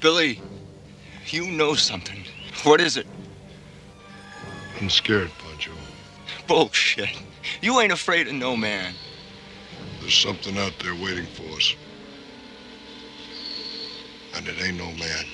Billy, you know something. What is it? I'm scared, Poncho. Bullshit. You ain't afraid of no man. There's something out there waiting for us. And it ain't no man.